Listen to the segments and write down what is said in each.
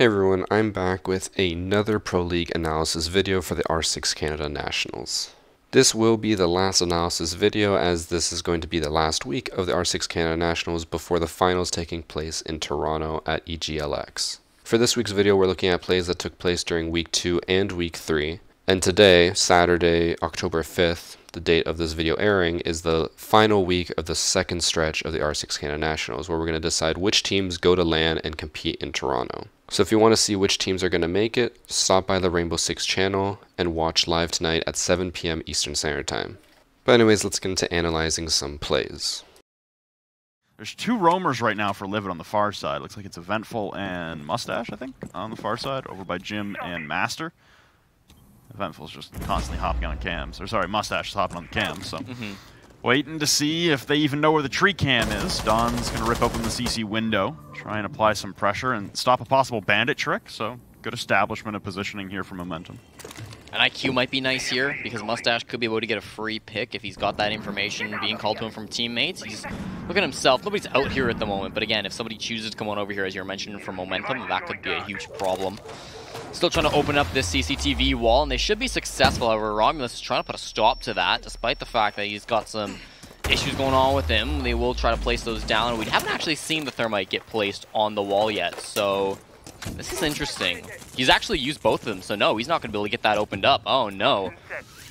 Hey everyone, I'm back with another Pro League analysis video for the R6 Canada Nationals. This will be the last analysis video as this is going to be the last week of the R6 Canada Nationals before the finals taking place in Toronto at EGLX. For this week's video we're looking at plays that took place during week 2 and week 3, and today, Saturday, October 5th, the date of this video airing, is the final week of the second stretch of the R6 Canada Nationals where we're going to decide which teams go to LAN and compete in Toronto. So if you want to see which teams are going to make it, stop by the Rainbow Six channel and watch live tonight at 7 p.m. Eastern Standard Time. But anyways, let's get into analyzing some plays. There's two roamers right now for Livid on the far side. Looks like it's Eventful and Mustache, I think, on the far side, over by gym and Master. Eventful's just constantly hopping on cams. Or sorry, Mustache is hopping on the cams, so... Mm -hmm. Waiting to see if they even know where the tree cam is. Don's going to rip open the CC window, try and apply some pressure and stop a possible bandit trick. So good establishment of positioning here for Momentum. An IQ might be nice here because Mustache could be able to get a free pick if he's got that information being called to him from teammates. He's look at himself. Nobody's out here at the moment, but again, if somebody chooses to come on over here, as you're mentioning, for momentum, that could be a huge problem. Still trying to open up this CCTV wall, and they should be successful. However, Romulus is trying to put a stop to that, despite the fact that he's got some issues going on with him. They will try to place those down. We haven't actually seen the Thermite get placed on the wall yet, so this is interesting. He's actually used both of them, so no, he's not going to be able to get that opened up. Oh, no.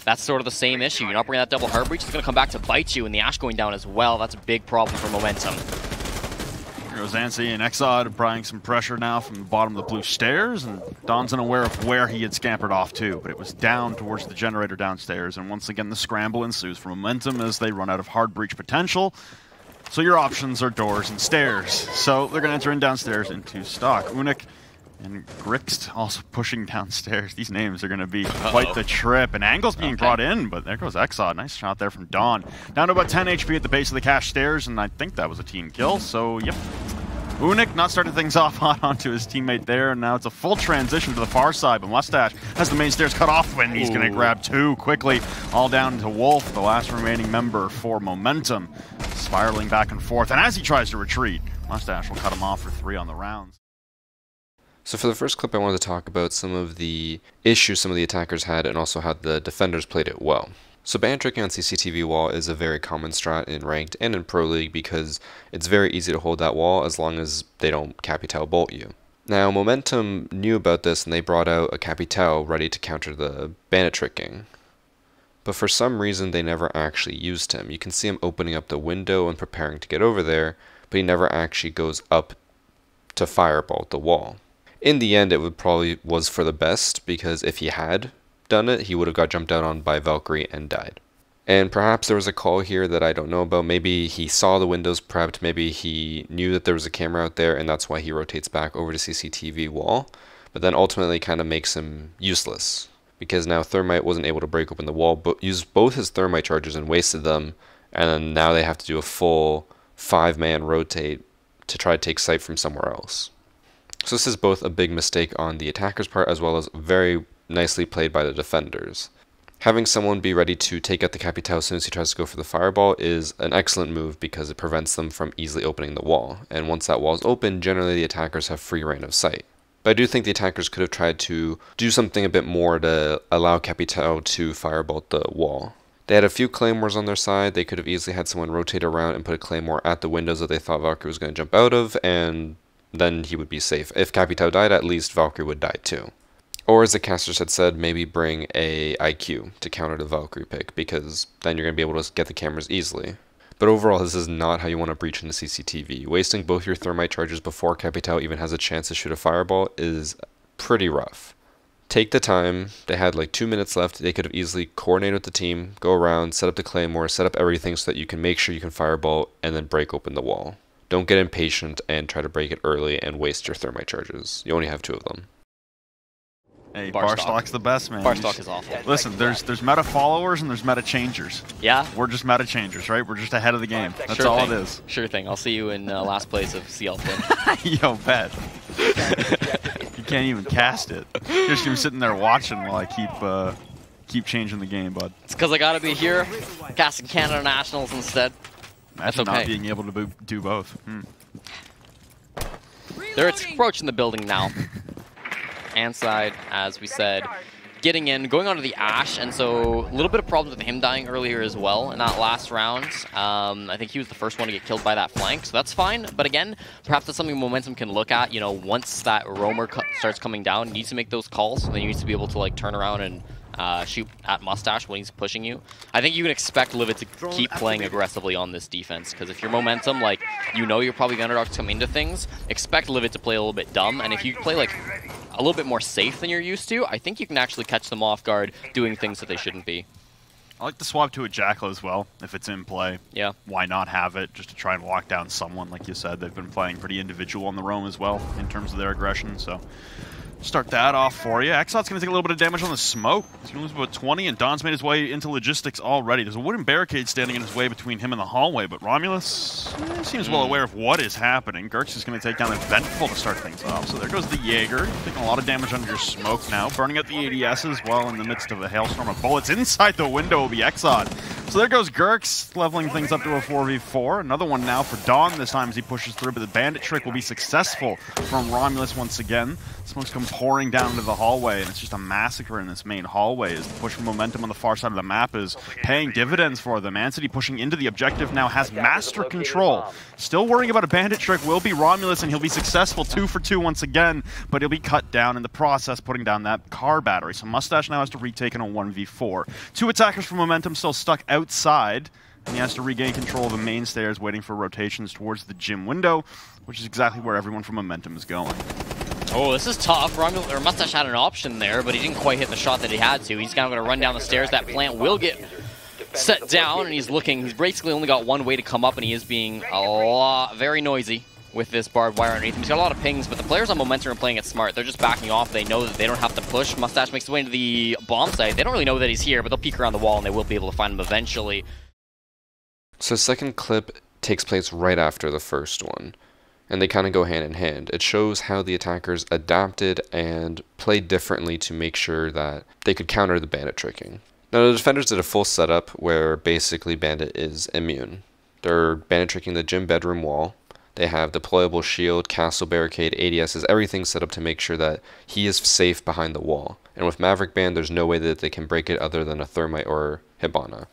That's sort of the same issue. You're not bringing that double hard breach. It's going to come back to bite you, and the Ash going down as well. That's a big problem for Momentum. Goes Ansi and Exod applying some pressure now from the bottom of the blue stairs, and Don's unaware of where he had scampered off to, but it was down towards the generator downstairs, and once again the scramble ensues for Momentum as they run out of hard breach potential. So your options are doors and stairs. So they're going to enter in downstairs into stock. Unik and Grixt also pushing downstairs. These names are going to be uh -oh. quite the trip. And Angle's being okay. brought in, but there goes Exod. Nice shot there from Dawn. Down to about 10 HP at the base of the cache stairs, and I think that was a team kill. So, yep. Unik not starting things off hot onto his teammate there, and now it's a full transition to the far side, but Mustache has the main stairs cut off when he's going to grab two quickly, all down to Wolf, the last remaining member for Momentum, spiraling back and forth, and as he tries to retreat, Mustache will cut him off for three on the rounds. So for the first clip, I wanted to talk about some of the issues some of the attackers had and also how the defenders played it well. So band tricking on CCTV wall is a very common strat in ranked and in pro league because it's very easy to hold that wall as long as they don't Capitao bolt you. Now Momentum knew about this and they brought out a Capitao ready to counter the bandit tricking. But for some reason they never actually used him. You can see him opening up the window and preparing to get over there, but he never actually goes up to firebolt the wall in the end, it would probably was for the best because if he had done it, he would have got jumped out on by Valkyrie and died. And perhaps there was a call here that I don't know about. Maybe he saw the windows prepped. Maybe he knew that there was a camera out there, and that's why he rotates back over to CCTV wall. But then ultimately, kind of makes him useless because now Thermite wasn't able to break open the wall, but used both his Thermite charges and wasted them. And now they have to do a full five-man rotate to try to take sight from somewhere else. So this is both a big mistake on the attacker's part as well as very nicely played by the defenders. Having someone be ready to take out the Capitao as soon as he tries to go for the fireball is an excellent move because it prevents them from easily opening the wall, and once that wall is open, generally the attackers have free reign of sight. But I do think the attackers could have tried to do something a bit more to allow Capitao to firebolt the wall. They had a few claymores on their side, they could have easily had someone rotate around and put a claymore at the windows that they thought Valkyrie was going to jump out of, and then he would be safe. If Capitao died, at least Valkyrie would die too. Or as the casters had said, maybe bring a IQ to counter the Valkyrie pick, because then you're going to be able to get the cameras easily. But overall, this is not how you want to breach into CCTV. Wasting both your thermite charges before Capitao even has a chance to shoot a fireball is pretty rough. Take the time, they had like two minutes left, they could have easily coordinated with the team, go around, set up the claymore, set up everything so that you can make sure you can fireball, and then break open the wall. Don't get impatient and try to break it early and waste your thermite charges. You only have two of them. Hey, Barstock's the best, man. Barstock is awful. Listen, there's there's meta followers and there's meta changers. Yeah. We're just meta changers, right? We're just ahead of the game. That's sure all thing. it is. Sure thing. I'll see you in uh, last place of CL Yo, bet. you can't even cast it. You're just gonna be sitting there watching while I keep uh, keep changing the game, bud. It's because I gotta be here casting Canada Nationals instead. Imagine okay. not being able to do both. Hmm. They're approaching the building now. and side, as we said, getting in, going onto the Ash, and so a little bit of problems with him dying earlier as well in that last round. Um, I think he was the first one to get killed by that flank, so that's fine. But again, perhaps that's something Momentum can look at. You know, once that Roamer starts coming down, he needs to make those calls, and then he needs to be able to like turn around and uh, shoot at Mustache when he's pushing you. I think you can expect Livid to keep playing aggressively on this defense, because if your momentum, like, you know you're probably the underdog to come into things, expect Livid to play a little bit dumb, and if you play, like, a little bit more safe than you're used to, I think you can actually catch them off guard doing things that they shouldn't be. I like to swap to a Jackal as well, if it's in play. Yeah. Why not have it, just to try and lock down someone, like you said. They've been playing pretty individual on the roam as well, in terms of their aggression, so start that off for you. Exot's going to take a little bit of damage on the smoke. He's going to lose about 20, and Don's made his way into logistics already. There's a wooden barricade standing in his way between him and the hallway, but Romulus eh, seems well aware of what is happening. Gerx is going to take down the Vengeful to start things off. So there goes the Jaeger, taking a lot of damage under your smoke now, burning out the ADS as well in the midst of a hailstorm of bullets. Inside the window will be Exot. So there goes Gerx, leveling things up to a 4v4. Another one now for Don this time as he pushes through, but the Bandit trick will be successful from Romulus once again. Smoke's come pouring down into the hallway, and it's just a massacre in this main hallway as the push for momentum on the far side of the map is paying dividends for them. Ansity pushing into the objective now has master control. Still worrying about a Bandit trick will be Romulus, and he'll be successful two for two once again, but he'll be cut down in the process, putting down that car battery. So Mustache now has to retake in a 1v4. Two attackers for momentum still stuck out outside, and he has to regain control of the main stairs, waiting for rotations towards the gym window, which is exactly where everyone from Momentum is going. Oh, this is tough. Romul or Mustache had an option there, but he didn't quite hit the shot that he had to. He's kind of going to run down the stairs. That plant will get set down, and he's looking. He's basically only got one way to come up, and he is being a lot, very noisy with this barbed wire underneath him. He's got a lot of pings, but the players on Momentum are playing it smart. They're just backing off. They know that they don't have to push. Mustache makes his way into the bomb site. They don't really know that he's here, but they'll peek around the wall, and they will be able to find him eventually. So second clip takes place right after the first one, and they kind of go hand in hand. It shows how the attackers adapted and played differently to make sure that they could counter the bandit tricking. Now the defenders did a full setup where basically bandit is immune. They're bandit tricking the gym bedroom wall, they have deployable shield, castle barricade, ADSs, everything set up to make sure that he is safe behind the wall. And with Maverick Band, there's no way that they can break it other than a Thermite or Hibana.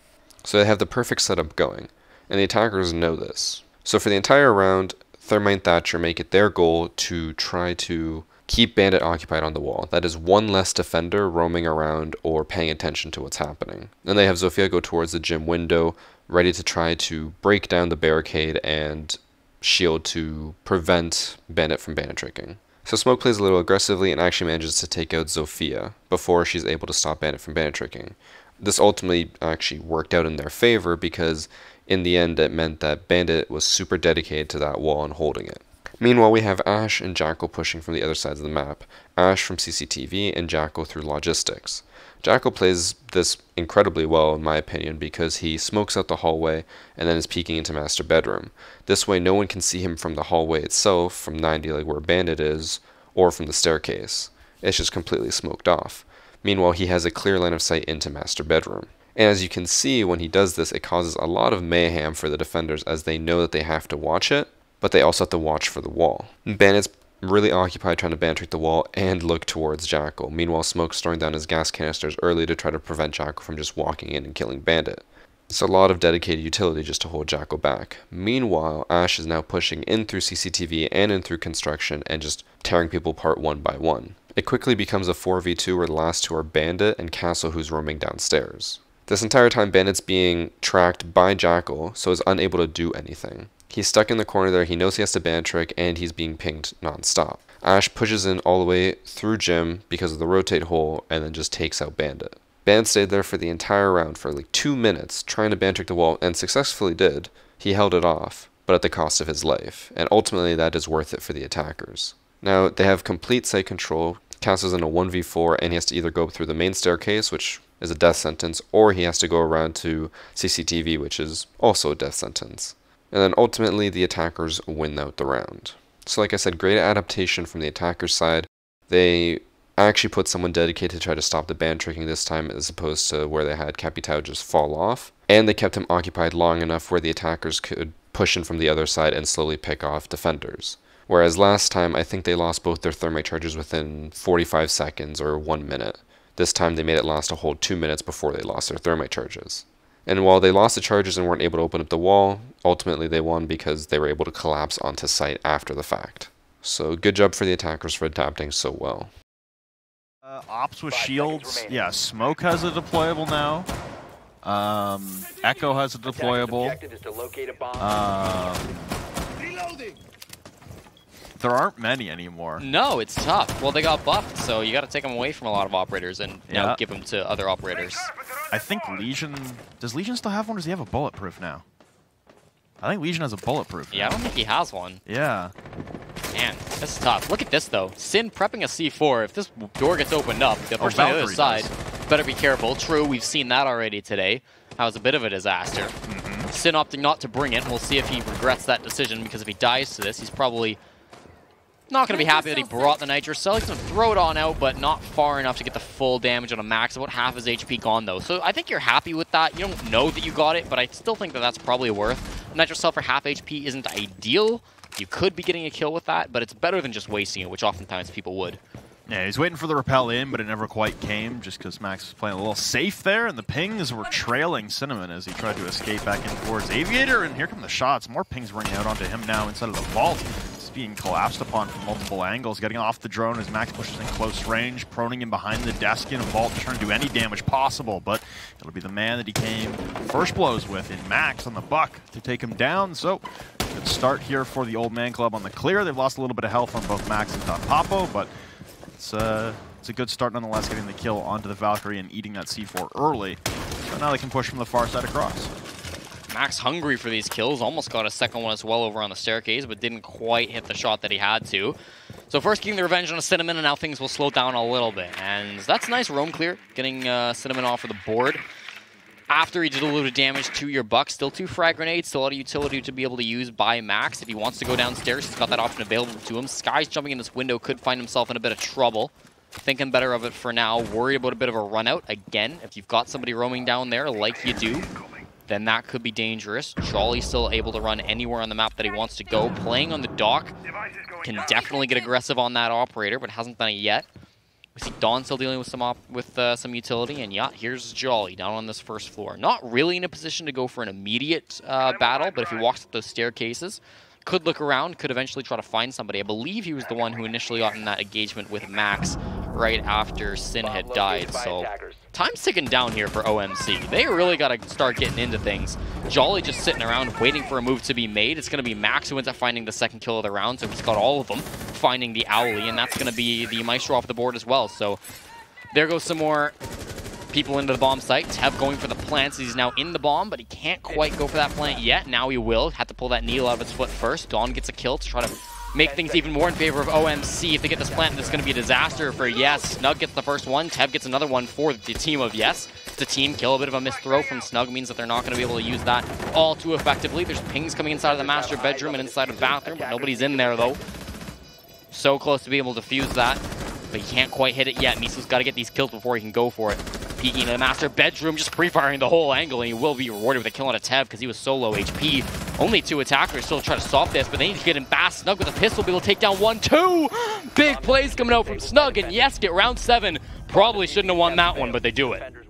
So they have the perfect setup going, and the attackers know this. So for the entire round, Thermite and Thatcher make it their goal to try to keep Bandit occupied on the wall. That is one less defender roaming around or paying attention to what's happening. Then they have Zofia go towards the gym window, ready to try to break down the barricade and shield to prevent Bandit from Bandit tricking. So Smoke plays a little aggressively and actually manages to take out Zofia before she's able to stop Bandit from Bandit tricking. This ultimately actually worked out in their favor because in the end it meant that Bandit was super dedicated to that wall and holding it. Meanwhile, we have Ash and Jackal pushing from the other sides of the map. Ash from CCTV and Jackal through logistics. Jackal plays this incredibly well, in my opinion, because he smokes out the hallway and then is peeking into master bedroom. This way, no one can see him from the hallway itself, from 90, like where Bandit is, or from the staircase. It's just completely smoked off. Meanwhile, he has a clear line of sight into master bedroom. And as you can see, when he does this, it causes a lot of mayhem for the defenders as they know that they have to watch it, but they also have to watch for the wall. Bandit's really occupied trying to bantrick the wall and look towards Jackal. Meanwhile, Smoke's throwing down his gas canisters early to try to prevent Jackal from just walking in and killing Bandit. It's a lot of dedicated utility just to hold Jackal back. Meanwhile, Ash is now pushing in through CCTV and in through construction and just tearing people apart one by one. It quickly becomes a 4v2 where the last two are Bandit and Castle who's roaming downstairs. This entire time Bandit's being tracked by Jackal, so is unable to do anything. He's stuck in the corner there, he knows he has to ban trick, and he's being pinged non-stop. Ash pushes in all the way through gym because of the rotate hole, and then just takes out Bandit. Band stayed there for the entire round for like two minutes, trying to ban trick the wall, and successfully did. He held it off, but at the cost of his life, and ultimately that is worth it for the attackers. Now, they have complete site control. Castle's in a 1v4, and he has to either go through the main staircase, which is a death sentence, or he has to go around to CCTV, which is also a death sentence. And then ultimately, the attackers win out the round. So, like I said, great adaptation from the attacker's side. They actually put someone dedicated to try to stop the band tricking this time, as opposed to where they had Capitao just fall off. And they kept him occupied long enough where the attackers could push in from the other side and slowly pick off defenders. Whereas last time, I think they lost both their thermite charges within 45 seconds or one minute. This time they made it last a whole two minutes before they lost their thermite charges. And while they lost the charges and weren't able to open up the wall, ultimately they won because they were able to collapse onto site after the fact. So good job for the attackers for adapting so well. Uh, ops with shields. Yeah, Smoke has a deployable now. Um, Echo has a deployable. Um, there aren't many anymore. No, it's tough. Well, they got buffed, so you got to take them away from a lot of operators and now give them to other operators. I think Lesion... Does Lesion still have one, or does he have a bulletproof now? I think Lesion has a bulletproof Yeah, I don't think he has one. Yeah. Man, this is tough. Look at this, though. Sin prepping a C4. If this door gets opened up, the Oh, person on the other side does. better be careful. True, we've seen that already today. That was a bit of a disaster. Mm-hmm. Sin opting not to bring it. We'll see if he regrets that decision, because if he dies to this, he's probably not going to be happy that he brought the Nitro Cell. He's going to throw it on out, but not far enough to get the full damage on a max. About half his HP gone, though. So I think you're happy with that. You don't know that you got it, but I still think that that's probably worth. Nitro Cell for half HP isn't ideal. You could be getting a kill with that, but it's better than just wasting it, which oftentimes people would. Yeah, he's waiting for the repel in, but it never quite came just because Max was playing a little safe there, and the pings were trailing Cinnamon as he tried to escape back in towards Aviator, and here come the shots. More pings ringing out onto him now inside of the vault. Being collapsed upon from multiple angles, getting off the drone as Max pushes in close range, proning him behind the desk in a Vault to try and do any damage possible, but it'll be the man that he came first blows with in Max on the buck to take him down, so good start here for the Old Man Club on the clear. They've lost a little bit of health on both Max and Don Papo, but it's, uh, it's a good start nonetheless, getting the kill onto the Valkyrie and eating that C4 early. So now they can push from the far side across. Max hungry for these kills, almost got a second one as well over on the staircase, but didn't quite hit the shot that he had to. So first getting the revenge on a Cinnamon, and now things will slow down a little bit. And that's nice roam clear, getting uh, Cinnamon off of the board. After he did a little damage to your buck, still two frag grenades, still a lot of utility to be able to use by Max. If he wants to go downstairs, he's got that option available to him. Sky's jumping in this window, could find himself in a bit of trouble. Thinking better of it for now, worried about a bit of a run out. Again, if you've got somebody roaming down there like you do, then that could be dangerous. Jolly's still able to run anywhere on the map that he wants to go. Playing on the Doc can definitely get aggressive on that operator, but hasn't done it yet. We see Dawn still dealing with some op with uh, some utility, and yeah, here's Jolly down on this first floor. Not really in a position to go for an immediate uh, battle, but if he walks up those staircases, could look around, could eventually try to find somebody. I believe he was the one who initially got in that engagement with Max right after Sin had died, so time's ticking down here for OMC. They really got to start getting into things. Jolly just sitting around waiting for a move to be made. It's going to be Max who ends up finding the second kill of the round, so he's got all of them finding the Owly, and that's going to be the Maestro off the board as well. So there goes some more people into the bomb site. Tev going for the plants. He's now in the bomb, but he can't quite go for that plant yet. Now he will. Had to pull that needle out of his foot first. Dawn gets a kill to try to make things even more in favor of OMC. If they get this plant, it's going to be a disaster for Yes. Snug gets the first one. Tev gets another one for the team of Yes. It's a team kill. A bit of a missed throw from Snug means that they're not going to be able to use that all too effectively. There's pings coming inside of the master bedroom and inside of bathroom, but nobody's in there, though. So close to being able to fuse that, but he can't quite hit it yet. Misu's got to get these kills before he can go for it. Peeking into the master bedroom, just pre-firing the whole angle, and he will be rewarded with a kill on a Tev because he was so low HP. Only two attackers still try to stop this, but they need to get him fast. Snug with a pistol, be able to take down one, two! Big plays coming out from Snug, and yes, get round seven. Probably shouldn't have won that one, but they do it.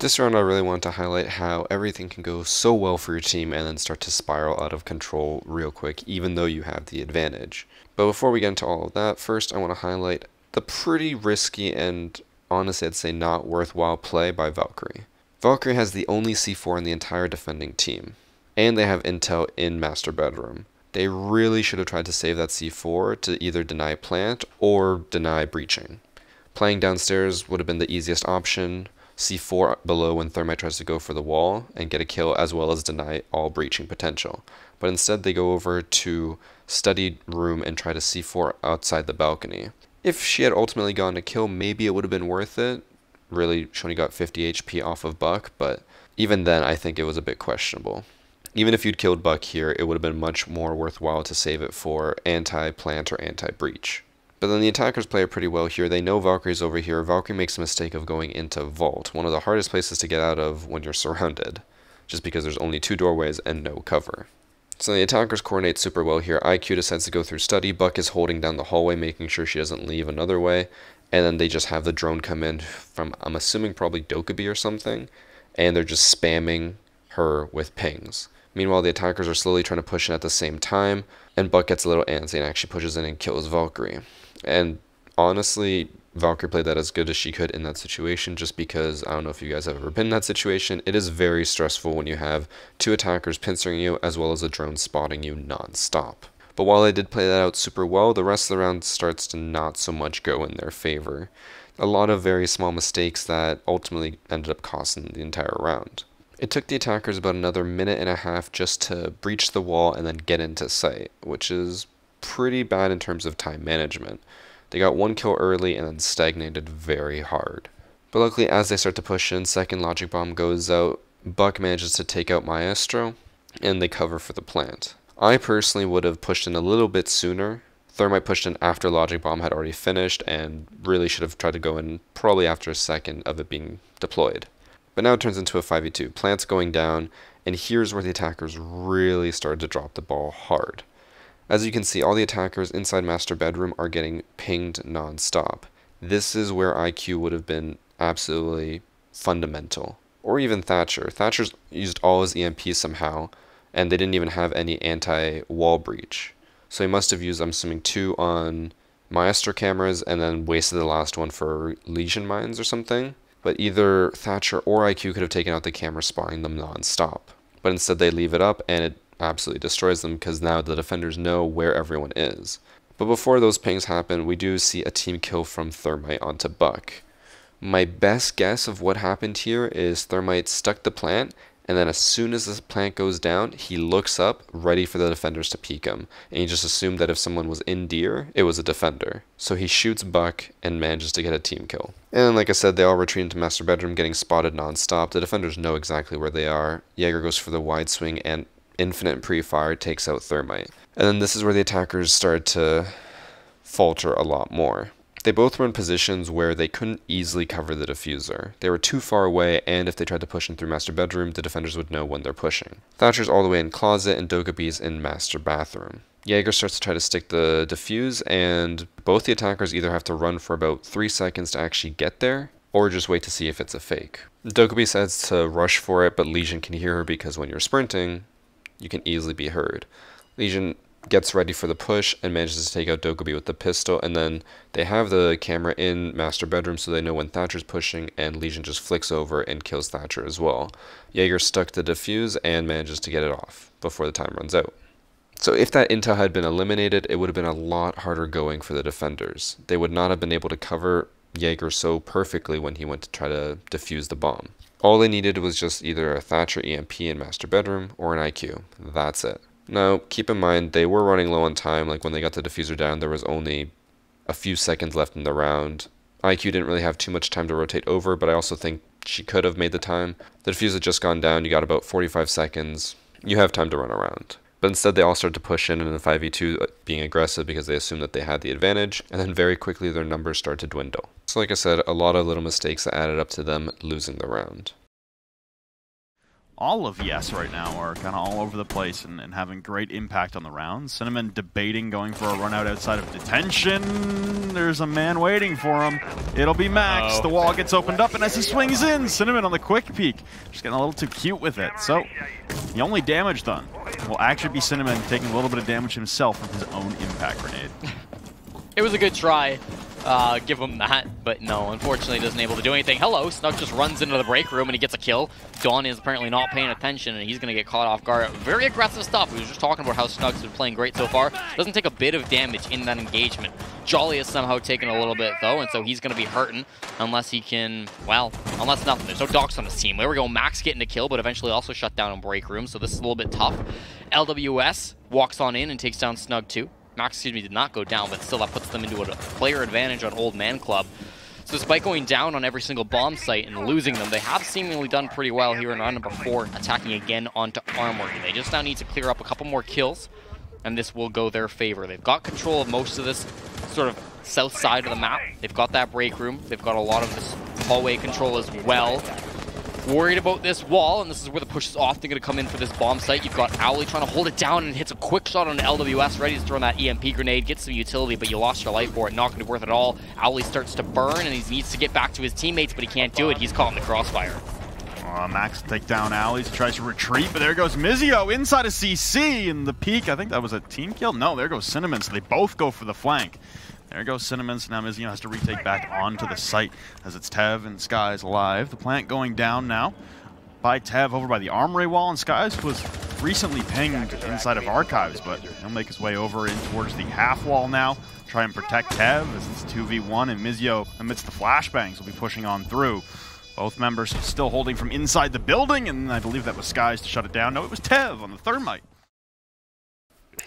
This round I really want to highlight how everything can go so well for your team and then start to spiral out of control real quick even though you have the advantage. But before we get into all of that, first I want to highlight the pretty risky and honestly I'd say not worthwhile play by Valkyrie. Valkyrie has the only C4 in the entire defending team, and they have intel in master bedroom. They really should have tried to save that C4 to either deny plant or deny breaching. Playing downstairs would have been the easiest option, C4 below when Thermite tries to go for the wall and get a kill as well as deny all breaching potential. But instead they go over to study room and try to C4 outside the balcony. If she had ultimately gotten a kill, maybe it would have been worth it. Really, she only got 50 HP off of Buck, but even then I think it was a bit questionable. Even if you'd killed Buck here, it would have been much more worthwhile to save it for anti-plant or anti-breach. But then the attackers play it pretty well here. They know Valkyrie's over here. Valkyrie makes a mistake of going into Vault, one of the hardest places to get out of when you're surrounded, just because there's only two doorways and no cover. So the attackers coordinate super well here. IQ decides to go through study. Buck is holding down the hallway, making sure she doesn't leave another way. And then they just have the drone come in from, I'm assuming, probably Dokkaebi or something. And they're just spamming her with pings. Meanwhile, the attackers are slowly trying to push in at the same time. And Buck gets a little antsy and actually pushes in and kills Valkyrie. And honestly, Valkyrie played that as good as she could in that situation just because I don't know if you guys have ever been in that situation. It is very stressful when you have two attackers pincering you as well as a drone spotting you non-stop. But while they did play that out super well, the rest of the round starts to not so much go in their favor. A lot of very small mistakes that ultimately ended up costing the entire round. It took the attackers about another minute and a half just to breach the wall and then get into sight, which is pretty bad in terms of time management. They got one kill early and then stagnated very hard. But luckily, as they start to push in, second logic bomb goes out. Buck manages to take out Maestro, and they cover for the plant. I personally would have pushed in a little bit sooner. Thermite pushed in after Logic Bomb had already finished, and really should have tried to go in probably after a second of it being deployed. But now it turns into a 5v2. Plant's going down, and here's where the attackers really started to drop the ball hard. As you can see, all the attackers inside master bedroom are getting pinged non-stop. This is where IQ would have been absolutely fundamental. Or even Thatcher. Thatcher's used all his EMPs somehow, and they didn't even have any anti-wall breach. So he must have used, I'm assuming, two on Maestro cameras and then wasted the last one for Lesion mines or something. But either Thatcher or IQ could have taken out the camera spawning them non-stop. But instead they leave it up and it absolutely destroys them because now the defenders know where everyone is. But before those pings happen, we do see a team kill from Thermite onto Buck. My best guess of what happened here is Thermite stuck the plant, and then as soon as the plant goes down, he looks up, ready for the defenders to peek him. And he just assumed that if someone was in deer, it was a defender. So he shoots Buck and manages to get a team kill. And like I said, they all retreat into master bedroom, getting spotted non-stop. The defenders know exactly where they are. Jaeger goes for the wide swing and infinite pre-fire takes out Thermite. And then this is where the attackers start to falter a lot more. They both were in positions where they couldn't easily cover the defuser. They were too far away, and if they tried to push in through master bedroom, the defenders would know when they're pushing. Thatcher's all the way in closet, and Dokkaebi's in master bathroom. Jaeger starts to try to stick the defuse, and both the attackers either have to run for about 3 seconds to actually get there, or just wait to see if it's a fake. Dokkaebi says to rush for it, but Lesion can hear her because when you're sprinting, you can easily be heard. Lesion gets ready for the push and manages to take out Dokkaebi with the pistol, and then they have the camera in master bedroom so they know when Thatcher's pushing, and Lesion just flicks over and kills Thatcher as well. Jaeger stuck the defuse and manages to get it off before the time runs out. So if that intel had been eliminated, it would have been a lot harder going for the defenders. They would not have been able to cover Jaeger so perfectly when he went to try to defuse the bomb. All they needed was just either a Thatcher EMP in master bedroom or an IQ. That's it. Now, keep in mind, they were running low on time. Like, when they got the defuser down, there was only a few seconds left in the round. IQ didn't really have too much time to rotate over, but I also think she could have made the time. The defuser had just gone down. You got about 45 seconds. You have time to run around. But instead, they all started to push in in the 5v2, uh, being aggressive because they assumed that they had the advantage, and then very quickly their numbers started to dwindle. So, like I said, a lot of little mistakes that added up to them losing the round all of Yes right now are kind of all over the place and, and, having great impact on the round. Cinnamon debating going for a run out outside of detention. There's a man waiting for him. It'll be Max. -oh. The wall gets opened up, and as he swings in, Cinnamon on the quick peek. Just getting a little too cute with it. So the only damage done will actually be Cinnamon taking a little bit of damage himself from his own impact grenade. it was a good try uh, give him that. But no, unfortunately doesn't able to do anything. Hello, Snug just runs into the break room and he gets a kill. Dawn is apparently not paying attention and he's going to get caught off guard. Very aggressive stuff. We were just talking about how Snug's been playing great so far. Doesn't take a bit of damage in that engagement. Jolly is somehow taking a little bit though, and so he's going to be hurting unless he can, well, unless nothing. There's no docs on his team. There we go. Max getting a kill, but eventually also shut down in break room, so this is a little bit tough. LWS walks on in and takes down Snug too. Max, excuse me, did not go down, but still that puts them into a player advantage on Old Man Club. So despite going down on every single bomb site and losing them, they have seemingly done pretty well here in round number four, attacking again onto Armory. They just now need to clear up a couple more kills, and this will go their favor. They've got control of most of this sort of south side of the map. They've got that break room. They've got a lot of this hallway control as well. Worried about this wall, and this is where the push is often going to come in for this bomb site. You've got Owly trying to hold it down and hits a quick shot on LWS, ready to throw that EMP grenade, gets some utility, but you lost your life for it. Not going to be worth it at all. Owly starts to burn, and he needs to get back to his teammates, but he can't do it. He's caught in the crossfire. Uh, Max take down Owly's, tries to retreat, but there goes Mizio inside of CC, in the peak, I think that was a team kill? No, there goes Cinnamon, so they both go for the flank. There goes Cinnamon, so now Mizio has to retake back onto the site as it's Tev and Skies alive. The plant going down now by Tev over by the armory wall, and Skies was recently pinged inside of Archives, but he'll make his way over in towards the half wall now, try and protect Tev as it's 2v1, and Mizio, amidst the flashbangs, will be pushing on through. Both members still holding from inside the building, and I believe that was Skies to shut it down. No, it was Tev on the Thermite.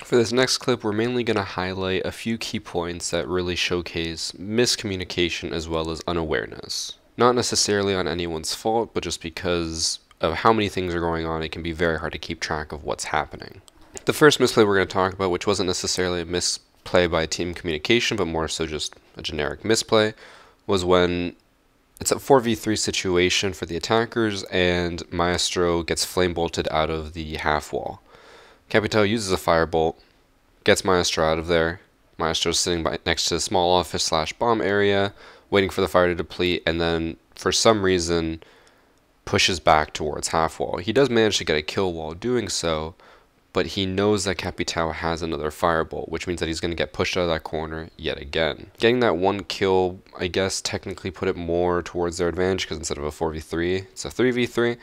For this next clip, we're mainly going to highlight a few key points that really showcase miscommunication as well as unawareness. Not necessarily on anyone's fault, but just because of how many things are going on, it can be very hard to keep track of what's happening. The first misplay we're going to talk about, which wasn't necessarily a misplay by team communication, but more so just a generic misplay, was when it's a 4v3 situation for the attackers, and Maestro gets flame bolted out of the half wall. Capitao uses a firebolt, gets Maestro out of there. Maestro's sitting by, next to the small office slash bomb area, waiting for the fire to deplete, and then for some reason pushes back towards half wall. He does manage to get a kill while doing so, but he knows that Capitao has another firebolt, which means that he's going to get pushed out of that corner yet again. Getting that one kill, I guess, technically put it more towards their advantage, because instead of a 4v3, it's a 3v3,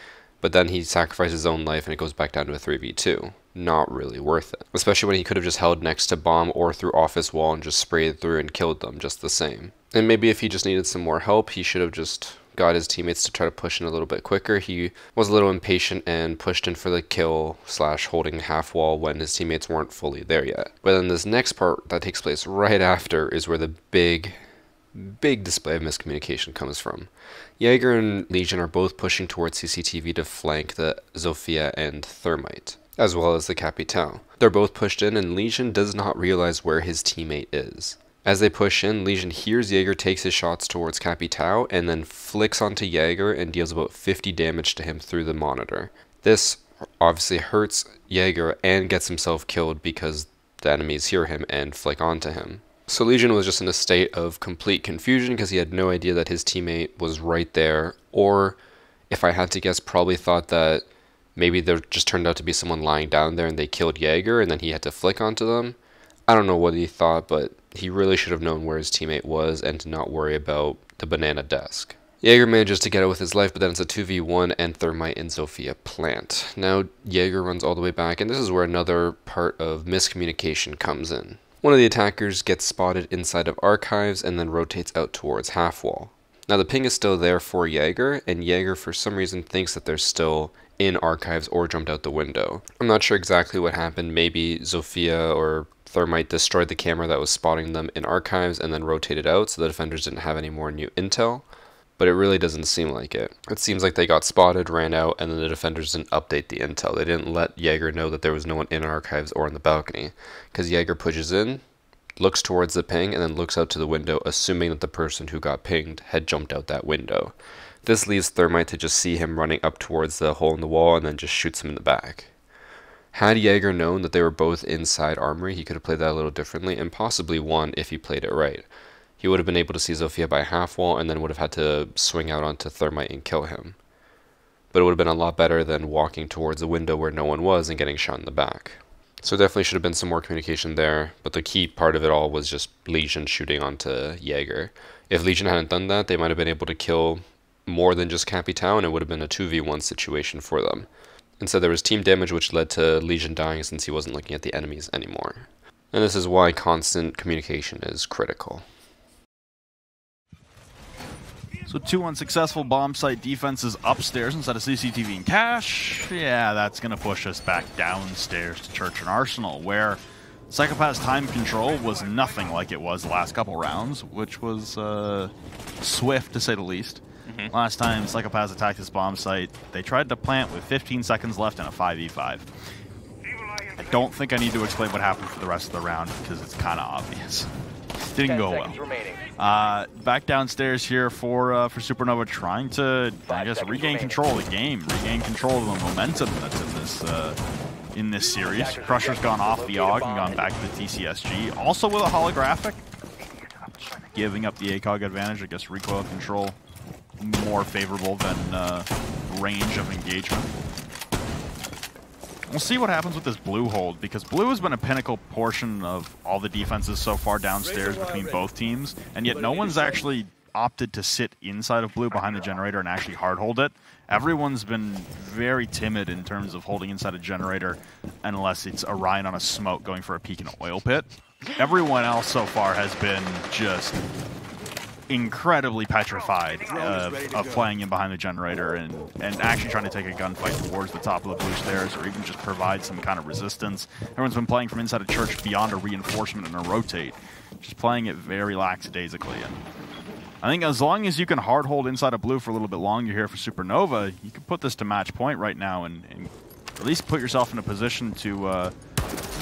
but then he sacrifices his own life and it goes back down to a 3v2. Not really worth it. Especially when he could have just held next to bomb or through office wall and just sprayed through and killed them just the same. And maybe if he just needed some more help, he should have just got his teammates to try to push in a little bit quicker. He was a little impatient and pushed in for the kill slash holding half wall when his teammates weren't fully there yet. But then this next part that takes place right after is where the big, big display of miscommunication comes from. Jaeger and Lesion are both pushing towards CCTV to flank the Zofia and Thermite, as well as the Capitao. They're both pushed in and Lesion does not realize where his teammate is. As they push in, Lesion hears Jaeger takes his shots towards Capitao and then flicks onto Jaeger and deals about 50 damage to him through the monitor. This obviously hurts Jaeger and gets himself killed because the enemies hear him and flick onto him. So Lesion was just in a state of complete confusion because he had no idea that his teammate was right there, or if I had to guess, probably thought that maybe there just turned out to be someone lying down there and they killed Jaeger and then he had to flick onto them. I don't know what he thought, but he really should have known where his teammate was and to not worry about the banana desk. Jaeger manages to get out with his life, but then it's a 2v1 and Thermite and Zofia plant. Now Jaeger runs all the way back, and this is where another part of miscommunication comes in. One of the attackers gets spotted inside of Archives and then rotates out towards half wall. Now the ping is still there for Jaeger, and Jaeger for some reason thinks that they're still in Archives or jumped out the window. I'm not sure exactly what happened, maybe Zofia or Thermite destroyed the camera that was spotting them in archives and then rotated out so the defenders didn't have any more new intel. But it really doesn't seem like it. It seems like they got spotted, ran out, and then the defenders didn't update the intel. They didn't let Jaeger know that there was no one in archives or in the balcony. Because Jaeger pushes in, looks towards the ping, and then looks out to the window, assuming that the person who got pinged had jumped out that window. This leaves Thermite to just see him running up towards the hole in the wall and then just shoots him in the back. Had Jaeger known that they were both inside Armory, he could have played that a little differently and possibly won if he played it right. He would have been able to see Zofia by half wall and then would have had to swing out onto Thermite and kill him. But it would have been a lot better than walking towards a window where no one was and getting shot in the back. So definitely should have been some more communication there, but the key part of it all was just Lesion shooting onto Jaeger. If Lesion hadn't done that, they might have been able to kill more than just Capitao and it would have been a 2v1 situation for them. Instead, there was team damage, which led to Lesion dying since he wasn't looking at the enemies anymore. And this is why constant communication is critical. So two unsuccessful bomb site defenses upstairs instead of CCTV and cash. Yeah, that's going to push us back downstairs to Church and Arsenal, where Psychopath's time control was nothing like it was the last couple rounds, which was uh, swift to say the least. Mm-hmm. Last time Psychopaths attacked this bomb site, they tried to plant with 15 seconds left in a 5v5. I don't think I need to explain what happened for the rest of the round because it's kind of obvious. Didn't go well. Uh, back downstairs here for uh, for Supernova, trying to I guess regain control of the game, regain control of the momentum that's in this uh, in this series. Crusher's gone off the AUG and gone back to the TCSG, also with a holographic, giving up the ACOG advantage. I guess recoil control more favorable than uh, range of engagement. We'll see what happens with this blue hold, because blue has been a pinnacle portion of all the defenses so far downstairs between both teams, and yet no one's actually opted to sit inside of blue behind the generator and actually hard hold it. Everyone's been very timid in terms of holding inside a generator unless it's Orion on a smoke going for a peek in an oil pit. Everyone else so far has been just incredibly petrified of, of playing in behind the generator and, and actually trying to take a gunfight towards the top of the blue stairs or even just provide some kind of resistance. Everyone's been playing from inside a church beyond a reinforcement and a rotate, just playing it very lackadaisically. And I think as long as you can hard hold inside a blue for a little bit longer here for Supernova, you can put this to match point right now and, and at least put yourself in a position to uh,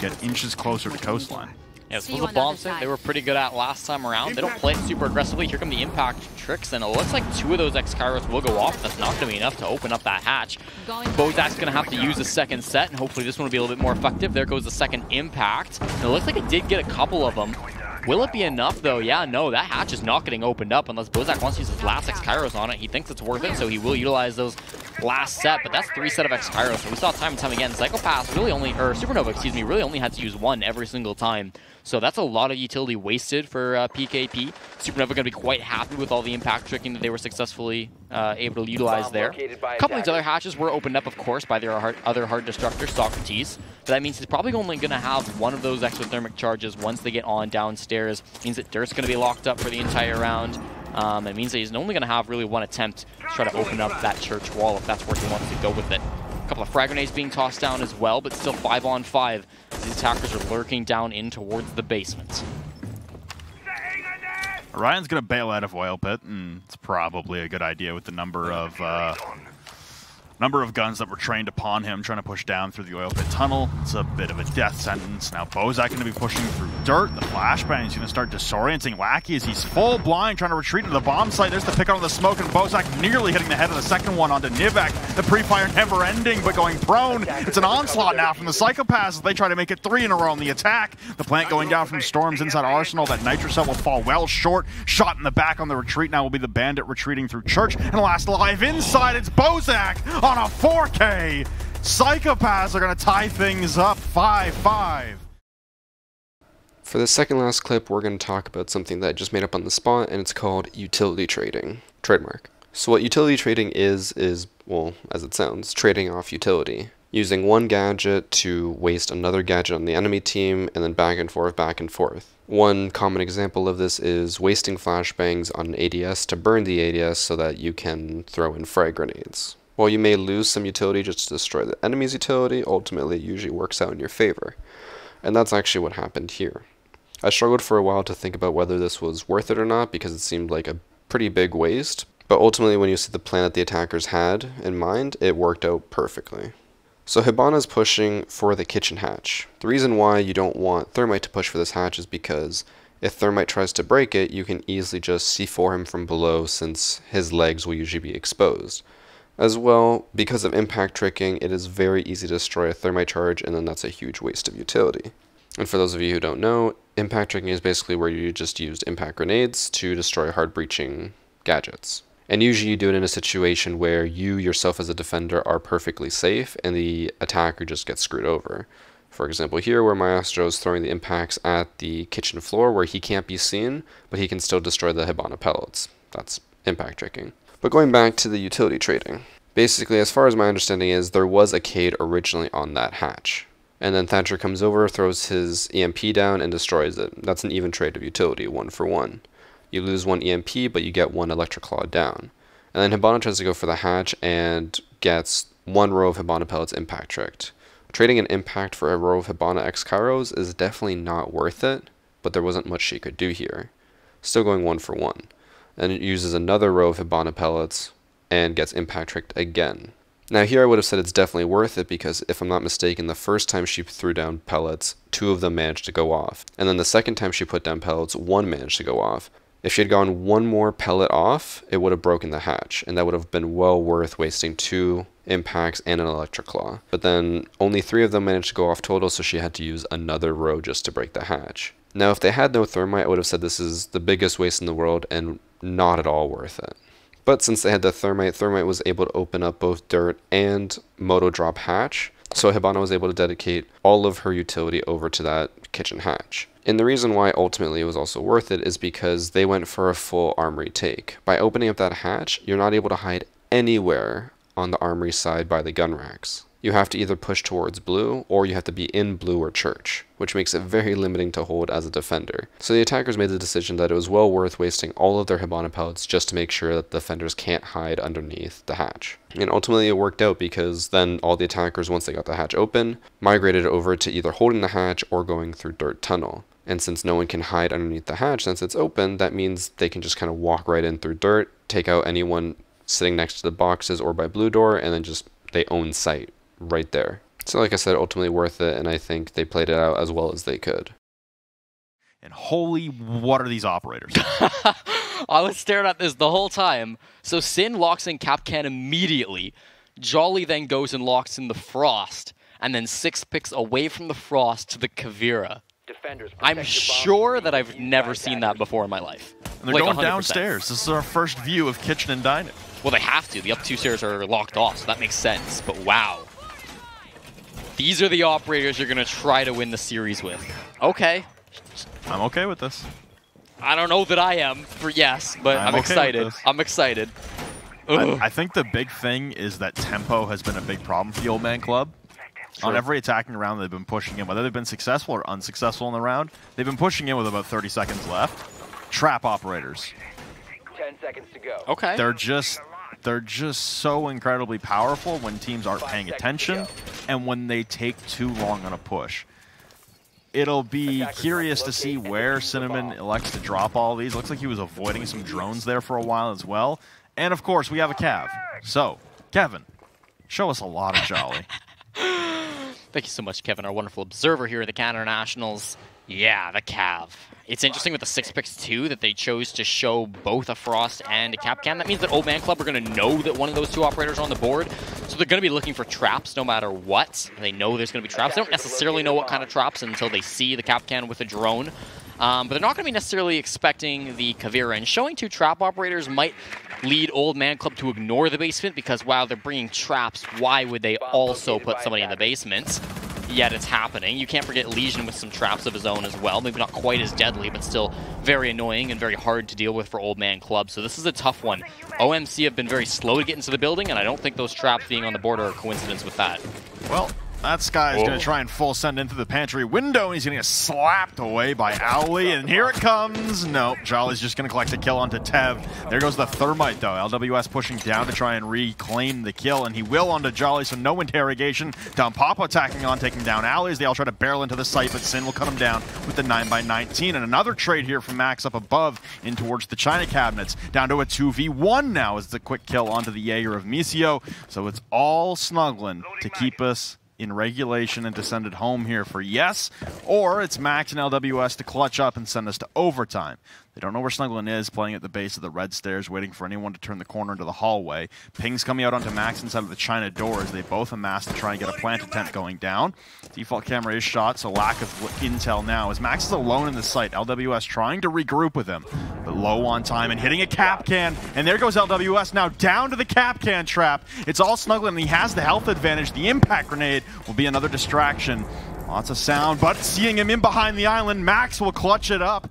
get inches closer to coastline. Yeah, this was a bomb set they were pretty good at last time around. They don't play it super aggressively. Here come the impact tricks, and it looks like two of those X-Kairos will go off. That's not going to be enough to open up that hatch. Bozak's going to have to use a second set, and hopefully this one will be a little bit more effective. There goes the second impact. And it looks like it did get a couple of them. Will it be enough, though? Yeah, no, that hatch is not getting opened up unless Bozak wants to use his last X-Kairos on it. He thinks it's worth it, so he will utilize those last set, but that's three set of X-Kairos. So we saw time and time again, Psycho-Pass really only, or Supernova, excuse me, really only had to use one every single time. So that's a lot of utility wasted for uh, PKP. Supernova going to be quite happy with all the impact tricking that they were successfully uh, able to utilize there. A couple of these other hatches were opened up, of course, by their hard, other hard destructor, Socrates. But that means he's probably only going to have one of those exothermic charges once they get on downstairs. means that Dirt's going to be locked up for the entire round. Um, it means that he's only going to have really one attempt to try to open up that church wall if that's where he wants to go with it. A couple of frag grenades being tossed down as well, but still five on five. Attackers are lurking down in towards the basement. Ryan's going to bail out of Oil Pit, and it's probably a good idea with the number of uh, number of guns that were trained upon him trying to push down through the oil pit tunnel. It's a bit of a death sentence. Now Bozak going to be pushing through dirt. The flashbang is going to start disorienting Lackey as he's full blind trying to retreat to the bomb site. There's the pick on the smoke and Bozak nearly hitting the head of the second one onto Nivek. The pre-fire never ending but going prone. It's an onslaught now from the Psycho-Pass as they try to make it three in a row on the attack. The plant going down from Storms inside Arsenal. That Nitrocell will fall well short. Shot in the back on the retreat now will be the Bandit retreating through Church. And last live inside, it's Bozak on a 4K. Psycho-Pass are going to tie things up 5-5. For the second last clip, we're going to talk about something that I just made up on the spot, and it's called utility trading. Trademark. So what utility trading is, is, well, as it sounds, trading off utility. Using one gadget to waste another gadget on the enemy team, and then back and forth, back and forth. One common example of this is wasting flashbangs on an ADS to burn the ADS so that you can throw in frag grenades. While you may lose some utility just to destroy the enemy's utility, ultimately it usually works out in your favor. And that's actually what happened here. I struggled for a while to think about whether this was worth it or not because it seemed like a pretty big waste, but ultimately when you see the plan that the attackers had in mind, it worked out perfectly. So Hibana is pushing for the kitchen hatch. The reason why you don't want Thermite to push for this hatch is because if Thermite tries to break it, you can easily just C4 him from below since his legs will usually be exposed. As well, because of impact tricking, it is very easy to destroy a thermite charge, and then that's a huge waste of utility. And for those of you who don't know, impact tricking is basically where you just used impact grenades to destroy hard breaching gadgets. And usually you do it in a situation where you yourself as a defender are perfectly safe and the attacker just gets screwed over. For example, here where Maestro is throwing the impacts at the kitchen floor where he can't be seen, but he can still destroy the Hibana pellets. That's impact tricking. But going back to the utility trading. Basically, as far as my understanding is, there was a Kaid originally on that hatch. And then Thatcher comes over, throws his EMP down, and destroys it. That's an even trade of utility, one for one. You lose one EMP, but you get one Electric Claw down. And then Hibana tries to go for the hatch and gets one row of Hibana pellets impact tricked. Trading an impact for a row of Hibana X Kairos is definitely not worth it, but there wasn't much she could do here. Still going one for one and it uses another row of Hibana pellets and gets impact tricked again. Now here I would have said it's definitely worth it because if I'm not mistaken, the first time she threw down pellets, two of them managed to go off. And then the second time she put down pellets, one managed to go off. If she had gone one more pellet off, it would have broken the hatch, and that would have been well worth wasting two impacts and an electric claw. But then only three of them managed to go off total, so she had to use another row just to break the hatch. Now, if they had no thermite, I would have said this is the biggest waste in the world and not at all worth it. But since they had the thermite, thermite was able to open up both dirt and moto drop hatch, so Hibana was able to dedicate all of her utility over to that kitchen hatch. And the reason why ultimately it was also worth it is because they went for a full armory take. By opening up that hatch, you're not able to hide anywhere on the armory side by the gun racks. You have to either push towards blue or you have to be in blue or church, which makes it very limiting to hold as a defender. So the attackers made the decision that it was well worth wasting all of their Hibana pellets just to make sure that the defenders can't hide underneath the hatch. And ultimately it worked out because then all the attackers, once they got the hatch open, migrated over to either holding the hatch or going through dirt tunnel. And since no one can hide underneath the hatch since it's open, that means they can just kind of walk right in through dirt, take out anyone sitting next to the boxes or by blue door, and then just they own site right there. So like I said, ultimately worth it, and I think they played it out as well as they could. And holy, what are these operators? I was staring at this the whole time. So Sin locks in Kapkan immediately. Jolly then goes and locks in the Frost, and then six picks away from the Frost to the Caveira. Defenders. I'm sure that I've never seen that before in my life. And they're Like going 100%. downstairs. This is our first view of kitchen and dining. Well, they have to. The up two stairs are locked off, so that makes sense. But wow. These are the operators you're going to try to win the series with. Okay. I'm okay with this. I don't know that I am for yes, but I'm I'm, okay excited. I'm excited. I, I think the big thing is that tempo has been a big problem for the old man club. On every attacking round they've been pushing in, whether they've been successful or unsuccessful in the round, they've been pushing in with about 30 seconds left. Trap operators. Ten seconds to go. okay. They're just they're just so incredibly powerful when teams aren't paying attention and when they take too long on a push. It'll be curious to see where Cinnamon elects to drop all these. Looks like he was avoiding some drones there for a while as well. And of course, we have a Cav. So, Kevin, show us a lot of Jolly. Thank you so much, Kevin, our wonderful observer here at the Canada Nationals. Yeah, the Cav. It's interesting with the six picks too that they chose to show both a Frost and a Kapkan. That means that Old Man Club are going to know that one of those two operators are on the board, so they're going to be looking for traps no matter what. They know there's going to be traps. They don't necessarily know what kind of traps until they see the Kapkan with a drone. Um, but they're not going to be necessarily expecting the Caveira. And showing two trap operators might lead Old Man Club to ignore the basement because while they're bringing traps, why would they also put somebody in the basement? Yet it's happening. You can't forget Lesion with some traps of his own as well. Maybe not quite as deadly, but still very annoying and very hard to deal with for Old Man Club. So this is a tough one. OMC have been very slow to get into the building, and I don't think those traps being on the border are a coincidence with that. Well, that Sky is going to oh. try and full send into the pantry window, and he's going to get slapped away by Owly, and here it comes. Nope, Jolly's just going to collect a kill onto Tev. There goes the Thermite, though. LWS pushing down to try and reclaim the kill, and he will onto Jolly, so no interrogation. Down Papa attacking on, taking down Owly as they all try to barrel into the site, but Sin will cut him down with the 9x19. And another trade here from Max up above in towards the China cabinets. Down to a 2v1 now as the quick kill onto the Jaeger of Misio. So it's all snuggling to keep us in regulation and to send it home here for yes, or it's Max and LWS to clutch up and send us to overtime. They don't know where Snuggling is, playing at the base of the red stairs, waiting for anyone to turn the corner into the hallway. Ping's coming out onto Max inside of the China door as they both amass to try and get a plant attempt going down. Default camera is shot, so lack of intel now as Max is alone in the site. LWS trying to regroup with him, but low on time and hitting a Kapkan. And there goes LWS now down to the Kapkan trap. It's all Snuggling, and he has the health advantage. The impact grenade will be another distraction. Lots of sound, but seeing him in behind the island, Max will clutch it up.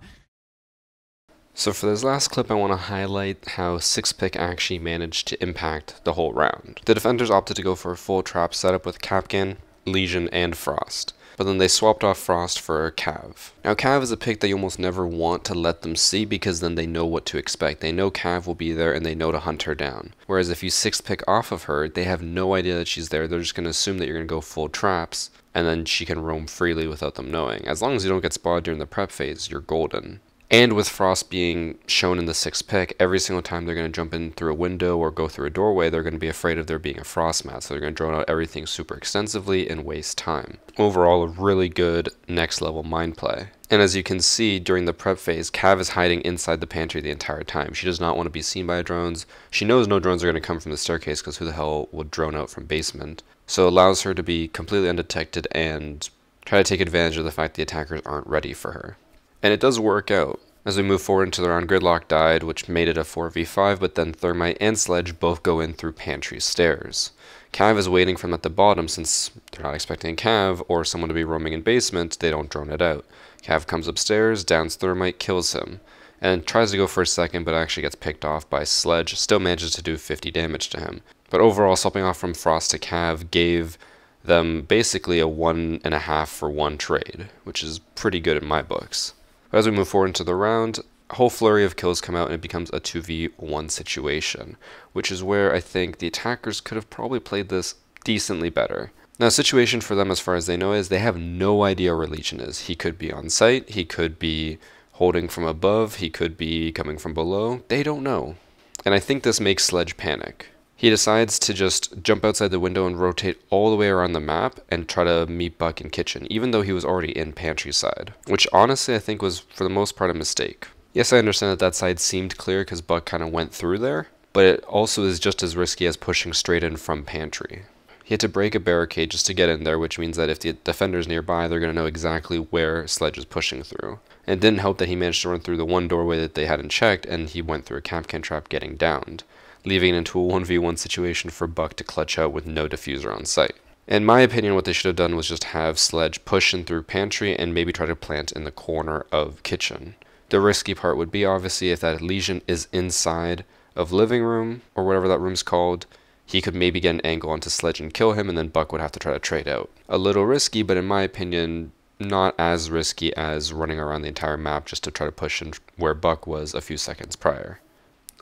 So for this last clip, I want to highlight how Six Pick actually managed to impact the whole round. The defenders opted to go for a full trap setup with Kapkan, Lesion, and Frost. But then they swapped off Frost for Cav. Now Cav is a pick that you almost never want to let them see because then they know what to expect. They know Cav will be there and they know to hunt her down. Whereas if you six pick off of her, they have no idea that she's there. They're just going to assume that you're going to go full traps and then she can roam freely without them knowing. As long as you don't get spotted during the prep phase, you're golden. And with Frost being shown in the sixth pick, every single time they're going to jump in through a window or go through a doorway, they're going to be afraid of there being a Frost mat. So they're going to drone out everything super extensively and waste time. Overall, a really good next level mind play. And as you can see during the prep phase, Cav is hiding inside the pantry the entire time. She does not want to be seen by drones. She knows no drones are going to come from the staircase because who the hell would drone out from basement. So it allows her to be completely undetected and try to take advantage of the fact the attackers aren't ready for her. And it does work out. As we move forward into the round, Gridlock died, which made it a 4v5, but then Thermite and Sledge both go in through pantry stairs. Cav is waiting for them at the bottom since they're not expecting Cav or someone to be roaming in basement, they don't drone it out. Cav comes upstairs, downs Thermite, kills him, and tries to go for a second but actually gets picked off by Sledge, still manages to do 50 damage to him. But overall, swapping off from Frost to Cav gave them basically a one and a half for one trade, which is pretty good in my books. As we move forward into the round, a whole flurry of kills come out and it becomes a 2v1 situation, which is where I think the attackers could have probably played this decently better. Now, the situation for them, as far as they know, is they have no idea where Lesion is. He could be on site, he could be holding from above, he could be coming from below. They don't know. And I think this makes Sledge panic. He decides to just jump outside the window and rotate all the way around the map and try to meet Buck in kitchen, even though he was already in pantry side, which honestly I think was for the most part a mistake. Yes, I understand that that side seemed clear because Buck kind of went through there, but it also is just as risky as pushing straight in from pantry. He had to break a barricade just to get in there, which means that if the defender's nearby, they're going to know exactly where Sledge is pushing through. And it didn't help that he managed to run through the one doorway that they hadn't checked, and he went through a Kapkan trap getting downed leaving it into a 1v1 situation for Buck to clutch out with no defuser on site. In my opinion, what they should have done was just have Sledge push in through pantry and maybe try to plant in the corner of kitchen. The risky part would be obviously if that lesion is inside of living room or whatever that room's called, he could maybe get an angle onto Sledge and kill him, and then Buck would have to try to trade out. A little risky, but in my opinion, not as risky as running around the entire map just to try to push in where Buck was a few seconds prior.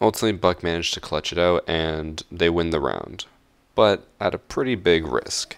Ultimately, Buck managed to clutch it out and they win the round, but at a pretty big risk.